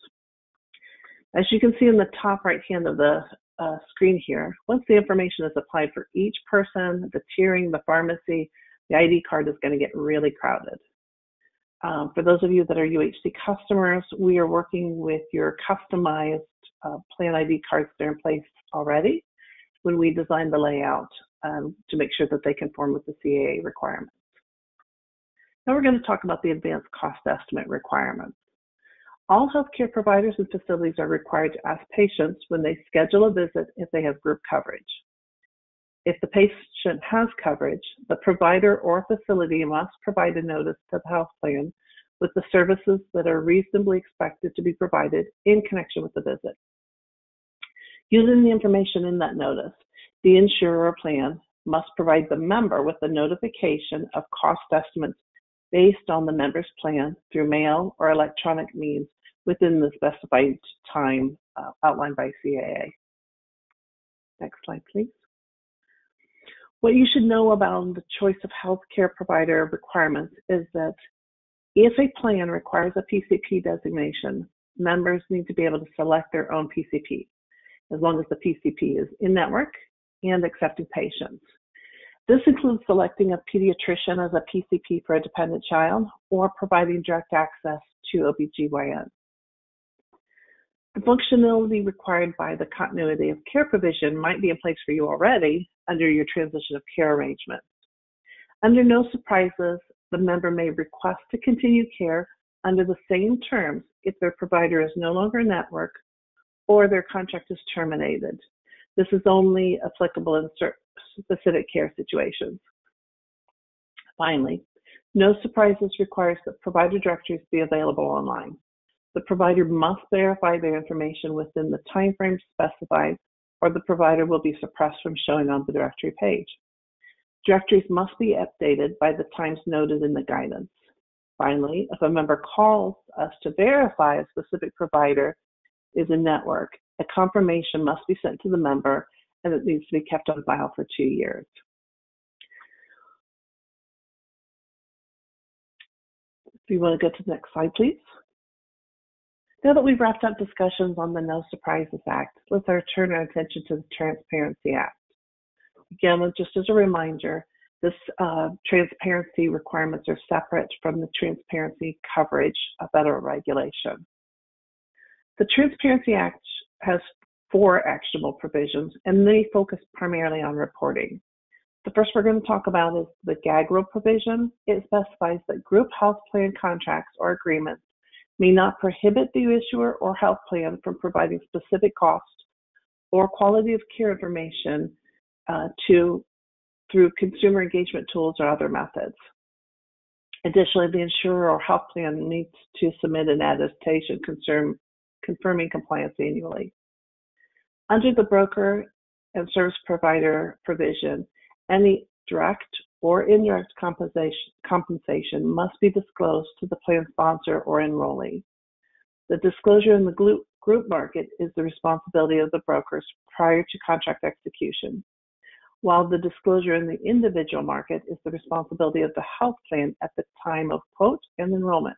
As you can see in the top right hand of the uh, screen here, once the information is applied for each person, the tiering, the pharmacy, the ID card is going to get really crowded. Um, for those of you that are UHC customers, we are working with your customized uh, plan ID cards that are in place already when we design the layout um, to make sure that they conform with the CAA requirements. Now we're going to talk about the advanced cost estimate requirements. All healthcare providers and facilities are required to ask patients when they schedule a visit if they have group coverage. If the patient has coverage, the provider or facility must provide a notice to the health plan with the services that are reasonably expected to be provided in connection with the visit. Using the information in that notice, the insurer or plan must provide the member with a notification of cost estimates based on the member's plan through mail or electronic means within the specified time uh, outlined by CAA. Next slide, please. What you should know about the choice of healthcare provider requirements is that if a plan requires a PCP designation, members need to be able to select their own PCP, as long as the PCP is in network and accepting patients. This includes selecting a pediatrician as a PCP for a dependent child or providing direct access to OBGYN. The functionality required by the continuity of care provision might be in place for you already under your transition of care arrangements. Under no surprises, the member may request to continue care under the same terms if their provider is no longer a network or their contract is terminated. This is only applicable in specific care situations. Finally, no surprises requires that provider directories be available online. The provider must verify their information within the timeframe specified or the provider will be suppressed from showing on the directory page. Directories must be updated by the times noted in the guidance. Finally, if a member calls us to verify a specific provider is a network, a confirmation must be sent to the member and it needs to be kept on file for two years. If you want to go to the next slide, please. Now that we've wrapped up discussions on the No Surprises Act, let's turn our attention to the Transparency Act. Again, just as a reminder, this uh, transparency requirements are separate from the transparency coverage of federal regulation. The Transparency Act has four actionable provisions, and they focus primarily on reporting. The first we're going to talk about is the gag rule provision. It specifies that group health plan contracts or agreements may not prohibit the issuer or health plan from providing specific cost or quality of care information uh, to through consumer engagement tools or other methods. Additionally, the insurer or health plan needs to submit an attestation concern, confirming compliance annually. Under the broker and service provider provision, any direct or indirect compensation, must be disclosed to the plan sponsor or enrollee. The disclosure in the group market is the responsibility of the brokers prior to contract execution, while the disclosure in the individual market is the responsibility of the health plan at the time of quote and enrollment.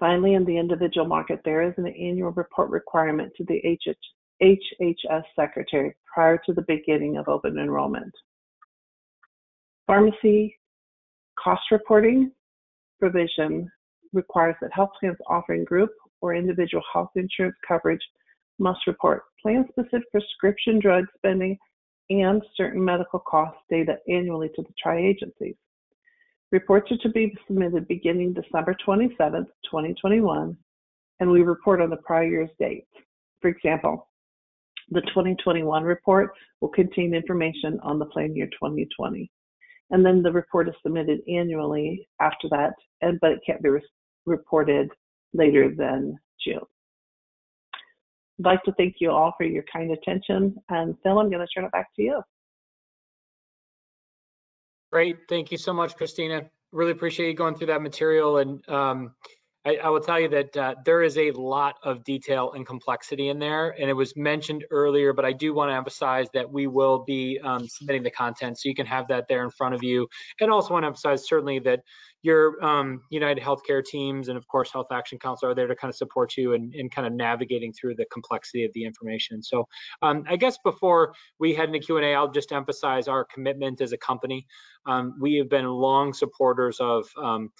Finally, in the individual market, there is an annual report requirement to the HHS secretary prior to the beginning of open enrollment. Pharmacy cost reporting provision requires that health plans offering group or individual health insurance coverage must report plan-specific prescription drug spending and certain medical cost data annually to the tri-agencies. Reports are to be submitted beginning December 27, 2021, and we report on the prior year's dates. For example, the 2021 report will contain information on the plan year 2020 and then the report is submitted annually after that, and but it can't be re- reported later than June. I'd like to thank you all for your kind attention, and Phil, I'm going to turn it back to you. Great, thank you so much, Christina. Really appreciate you going through that material, and um, I, I, will tell you that uh, there is a lot of detail and complexity in there, and it was mentioned earlier, but I do want to emphasize that we will be um, submitting the content, so you can have that there in front of you, and also want to emphasize certainly that your um, UnitedHealthcare teams and of course Health Action Council are there to kind of support you in, in kind of navigating through the complexity of the information. So um, I guess before we head into Q&A, I'll just emphasize our commitment as a company. Um, we have been long supporters of um,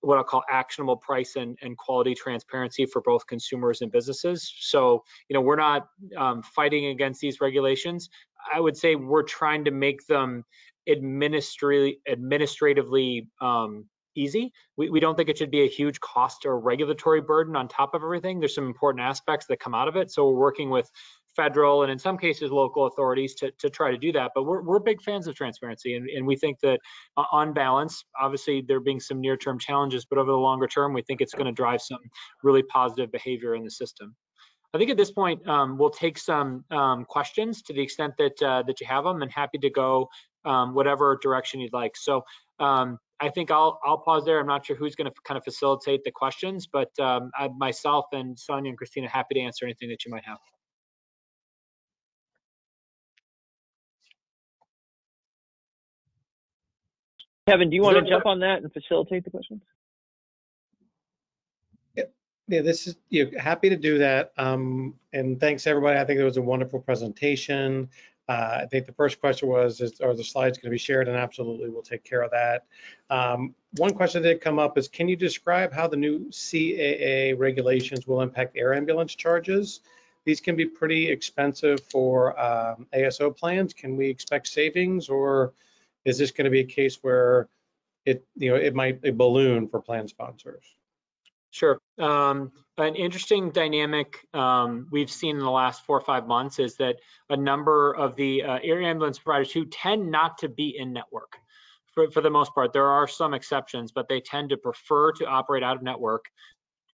what I'll call actionable price and, and quality transparency for both consumers and businesses. So, you know, we're not um, fighting against these regulations. I would say we're trying to make them administratively, administratively um, easy. We, we don't think it should be a huge cost or regulatory burden on top of everything. There's some important aspects that come out of it. So we're working with federal and in some cases local authorities to, to try to do that. But we're, we're big fans of transparency and, and we think that uh, on balance, obviously there being some near term challenges, but over the longer term, we think it's going to drive some really positive behavior in the system. I think at this point, um, we'll take some um, questions to the extent that uh, that you have them and happy to go um, whatever direction you'd like. So um, I think I'll I'll pause there. I'm not sure who's going to kind of facilitate the questions, but um, I, myself and Sonia and Christina happy to answer anything that you might have. Kevin, do you want to jump on that and facilitate the questions? Yeah, this is, you know, happy to do that. Um, and thanks everybody. I think it was a wonderful presentation. Uh, I think the first question was, is, are the slides going to be shared? And absolutely, we'll take care of that. Um, one question that did come up is, can you describe how the new CAA regulations will impact air ambulance charges? These can be pretty expensive for um, ASO plans. Can we expect savings or is this going to be a case where it, you know, it might balloon for plan sponsors? Sure. Um, an interesting dynamic um, we've seen in the last four or five months is that a number of the uh, air ambulance providers who tend not to be in network, for, for the most part, there are some exceptions, but they tend to prefer to operate out of network,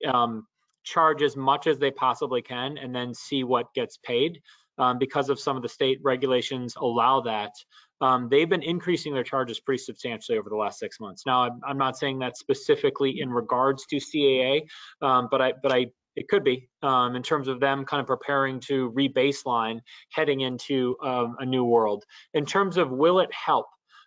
um, charge as much as they possibly can, and then see what gets paid. Um, because of some of the state regulations allow that. Um, they've been increasing their charges pretty substantially over the last six months. Now, I'm, I'm not saying that specifically in regards to CAA, um, but I, but I, it could be um, in terms of them kind of preparing to re-baseline heading into um, a new world. In terms of will it help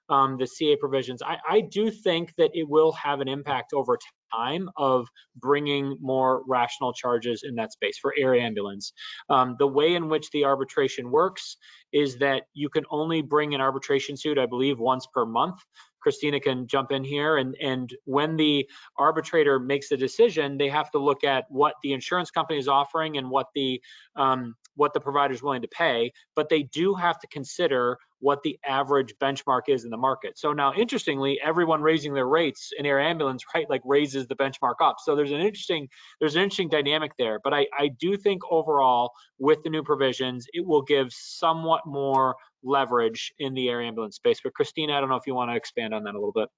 um, the CA provisions, I, I do think that it will have an impact over time of bringing more rational charges in that space for air ambulance. Um, the way in which the arbitration works is that you can only bring an arbitration suit, I believe, once per month. Christina can jump in here. And, and when the arbitrator makes a decision, they have to look at what the insurance company is offering and what the um, what the provider is willing to pay. But they do have to consider what the average benchmark is in the market. So now, interestingly, everyone raising their rates in air ambulance, right, like raises the benchmark up. So there's an interesting there's an interesting dynamic there. But I, I do think overall, with the new provisions, it will give somewhat more leverage in the air ambulance space. But Christina, I don't know if you want to expand on that a little bit.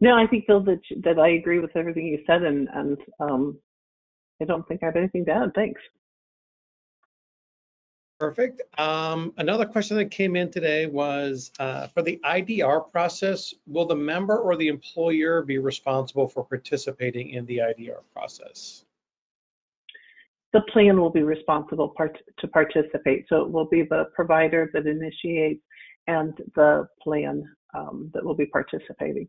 No, I think Phil that that I agree with everything you said, and and um, I don't think I have anything to add. Thanks. Perfect. Um, another question that came in today was uh, for the IDR process, will the member or the employer be responsible for participating in the IDR process? The plan will be responsible part to participate, so it will be the provider that initiates and the plan um, that will be participating.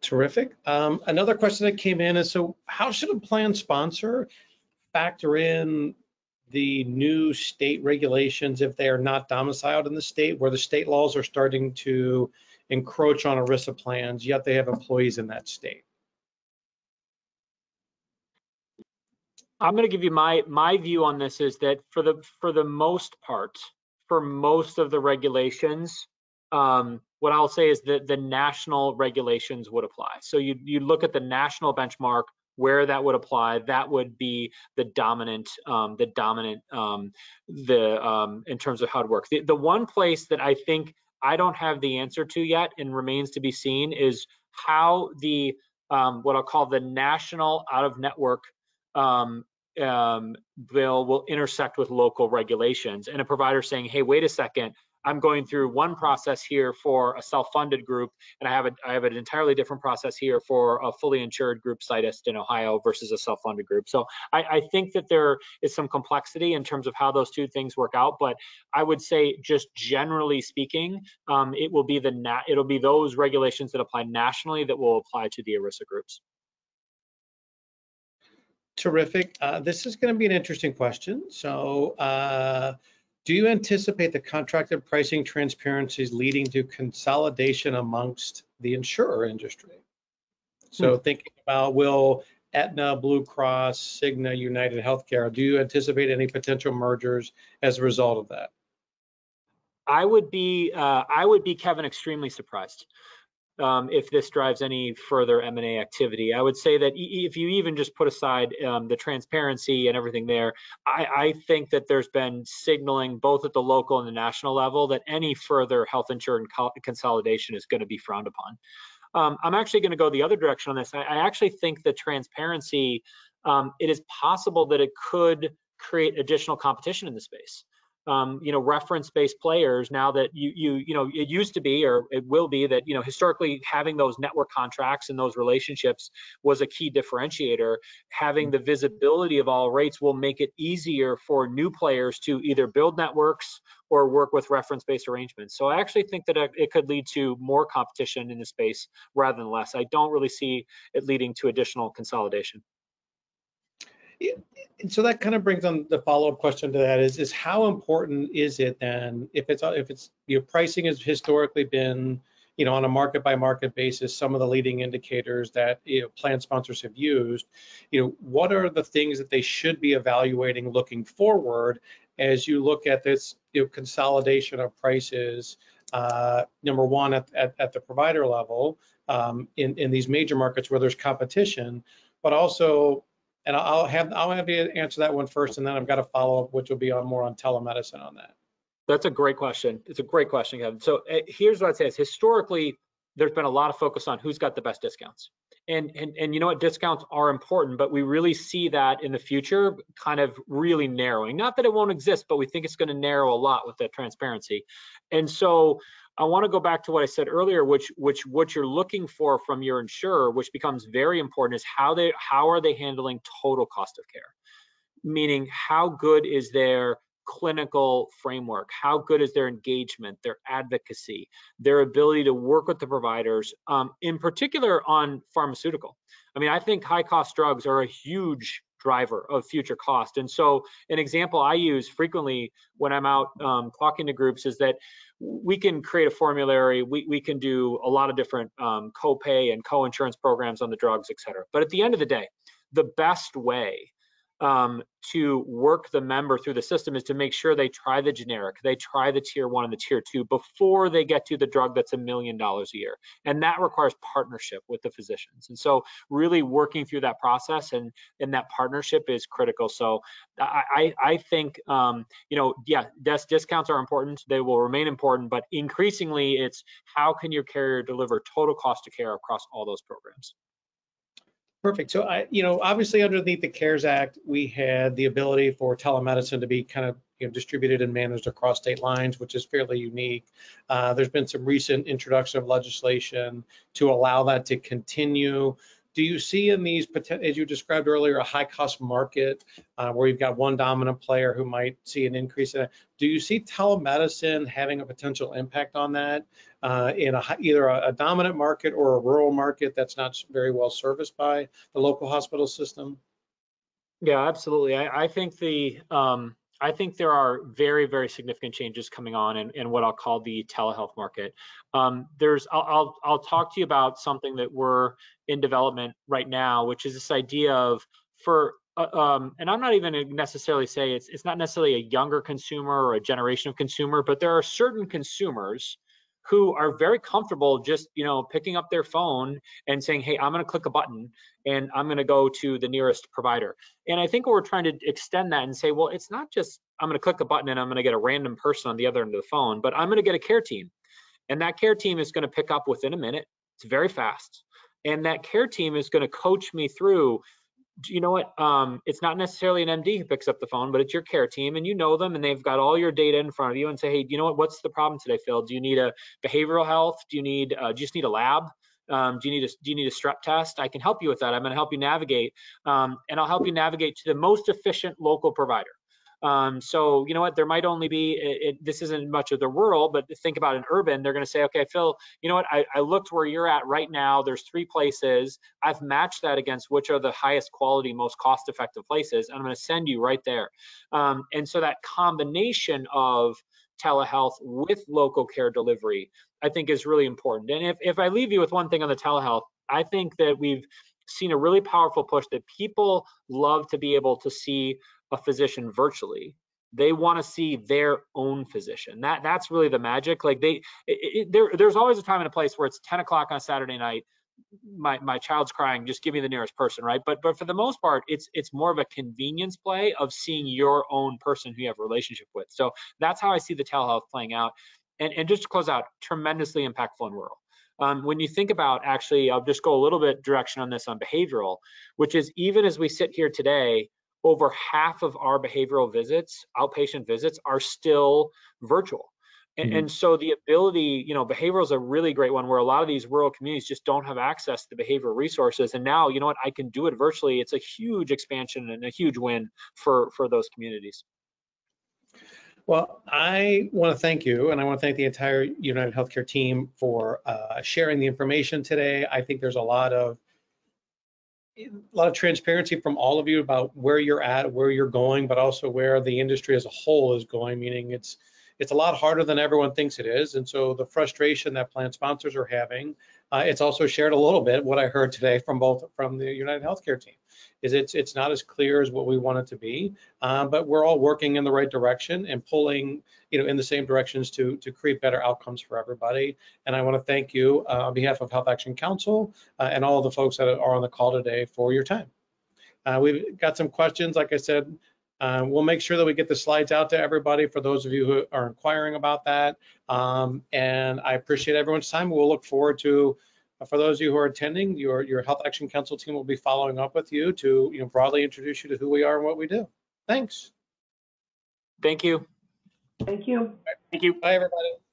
Terrific. Um, another question that came in is so how should a plan sponsor factor in the new state regulations if they are not domiciled in the state where the state laws are starting to encroach on ERISA plans, yet they have employees in that state? I'm going to give you my my view on this is that for the for the most part, for most of the regulations, um, what I'll say is that the national regulations would apply. So you you look at the national benchmark where that would apply. That would be the dominant um, the dominant um, the um, in terms of how it works. The, the one place that I think I don't have the answer to yet and remains to be seen is how the um, what I'll call the national out of network um, um, bill will intersect with local regulations and a provider saying, hey, wait a second, I'm going through one process here for a self-funded group, and I have a I have an entirely different process here for a fully insured group situs in Ohio versus a self-funded group. So I, I think that there is some complexity in terms of how those two things work out, but I would say just generally speaking, um, it will be the nat it'll be those regulations that apply nationally that will apply to the ERISA groups. Terrific. Uh, this is going to be an interesting question. So, uh, do you anticipate the contracted pricing transparencies leading to consolidation amongst the insurer industry? So, thinking about will Aetna, Blue Cross, Cigna, UnitedHealthcare, do you anticipate any potential mergers as a result of that? I would be uh, I would be Kevin extremely surprised um, if this drives any further M&A activity. I would say that e- if you even just put aside um, the transparency and everything there, I, I think that there's been signaling both at the local and the national level that any further health insurance co- consolidation is going to be frowned upon. Um, I'm actually going to go the other direction on this. I, I actually think that transparency, um, it is possible that it could create additional competition in the space. Um, you know, reference-based players now that you, you, you know, it used to be, or it will be that, you know, historically having those network contracts and those relationships was a key differentiator. Having the visibility of all rates will make it easier for new players to either build networks or work with reference-based arrangements. So I actually think that it could lead to more competition in the space rather than less. I don't really see it leading to additional consolidation so that kind of brings on the follow-up question to that is is how important is it then if it's if it's you know pricing has historically been you know on a market by market basis some of the leading indicators that you know plan sponsors have used you know what are the things that they should be evaluating looking forward as you look at this you know consolidation of prices uh, number one at, at, at the provider level um, in in these major markets where there's competition but also and I'll have I'll have you answer that one first, and then I've got a follow up, which will be on more on telemedicine on that. That's a great question. It's a great question, Kevin. So uh, here's what I'd say: is historically there's been a lot of focus on who's got the best discounts. And, and and you know what discounts are important but we really see that in the future kind of really narrowing not that it won't exist but we think it's going to narrow a lot with that transparency and so I want to go back to what I said earlier, which which what you're looking for from your insurer, which becomes very important, is how they how are they handling total cost of care, meaning how good is their clinical framework, how good is their engagement, their advocacy, their ability to work with the providers, um, in particular on pharmaceutical. I mean, I think high cost drugs are a huge driver of future cost. And so an example I use frequently when I'm out um, talking to groups is that we can create a formulary, we, we can do a lot of different um, co-pay and co-insurance programs on the drugs, et cetera. But at the end of the day, the best way um, to work the member through the system is to make sure they try the generic, they try the tier one and the tier two before they get to the drug that's a million dollars a year. And that requires partnership with the physicians. And so really working through that process and, and that partnership is critical. So I, I I think, um, you know, yeah, des- discounts are important. They will remain important, but increasingly it's how can your carrier deliver total cost of care across all those programs? Perfect. So I, you know, obviously underneath the CARES Act, we had the ability for telemedicine to be kind of you know, distributed and managed across state lines, which is fairly unique. Uh, there's been some recent introduction of legislation to allow that to continue do you see in these, as you described earlier, a high cost market uh, where you've got one dominant player who might see an increase in it? Do you see telemedicine having a potential impact on that uh, in a, either a, a, dominant market or a rural market that's not very well serviced by the local hospital system? Yeah, absolutely. I, I think the um, I think there are very, very significant changes coming on in, in what I'll call the telehealth market. Um, there's, I'll, I'll, I'll talk to you about something that we're in development right now, which is this idea of for, uh, um, and I'm not even necessarily say it's, it's not necessarily a younger consumer or a generation of consumer, but there are certain consumers who are very comfortable just you know picking up their phone and saying hey i'm going to click a button and i'm going to go to the nearest provider. And i think we're trying to extend that and say well it's not just i'm going to click a button and i'm going to get a random person on the other end of the phone but i'm going to get a care team. And that care team is going to pick up within a minute. It's very fast. And that care team is going to coach me through you know what? Um, it's not necessarily an MD who picks up the phone, but it's your care team, and you know them, and they've got all your data in front of you, and say, hey, you know what? What's the problem today, Phil? Do you need a behavioral health? Do you need? Uh, do you just need a lab? Um, do you need a do you need a strep test? I can help you with that. I'm going to help you navigate, um, and I'll help you navigate to the most efficient local provider. Um, so you know what, there might only be, it, it, this isn't much of the rural, but think about an urban, they're gonna say, okay, Phil, you know what, I, I looked where you're at right now, there's three places, I've matched that against which are the highest quality, most cost effective places, and I'm gonna send you right there. Um, and so that combination of telehealth with local care delivery, I think is really important. And if, if I leave you with one thing on the telehealth, I think that we've seen a really powerful push that people love to be able to see a physician virtually. They want to see their own physician. That that's really the magic. Like they it, it, there there's always a time and a place where it's 10 o'clock on saturday night. My my child's crying just give me the nearest person right? But but for the most part it's it's more of a convenience play of seeing your own person who you have a relationship with. So that's how i see the telehealth playing out. And and just to close out tremendously impactful in rural. Um, when you think about actually i'll just go a little bit direction on this on behavioral which is even as we sit here today over half of our behavioral visits, outpatient visits, are still virtual. And, Mhm. and so the ability, you know, behavioral is a really great one where a lot of these rural communities just don't have access to behavioral resources. And now, you know what, I can do it virtually. It's a huge expansion and a huge win for for those communities. Well, I want to thank you, and I want to thank the entire UnitedHealthcare team for uh, sharing the information today. I think there's a lot of a lot of transparency from all of you about where you're at, where you're going, but also where the industry as a whole is going. Meaning, it's it's a lot harder than everyone thinks it is, and so the frustration that plan sponsors are having, uh, it's also shared a little bit. What I heard today from both from the UnitedHealthcare team is it's it's not as clear as what we want it to be. Uh, but we're all working in the right direction and pulling, you know, in the same directions to to create better outcomes for everybody. And I want to thank you uh, on behalf of Health Action Council uh, and all the folks that are on the call today for your time. Uh, we've got some questions, like I said. Uh, we'll make sure that we get the slides out to everybody for those of you who are inquiring about that. Um, and I appreciate everyone's time. We'll look forward to uh, for those of you who are attending, your your Health Action Council team will be following up with you to you know broadly introduce you to who we are and what we do. Thanks. Thank you. Thank you. Thank you. Bye, everybody.